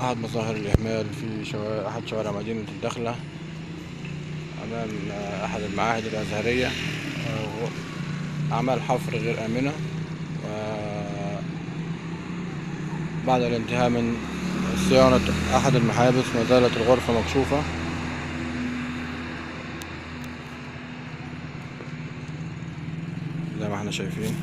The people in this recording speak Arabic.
أحد مظاهر الإهمال في شوارع أحد شوارع مدينة الدخلة. أمام آه، أحد المعاهد الأزهرية. آه، أعمال حفر غير آمنة. آه، بعد الانتهاء من صيانة أحد المحابس ما زالت الغرفة مكشوفة. زي ما إحنا شايفين.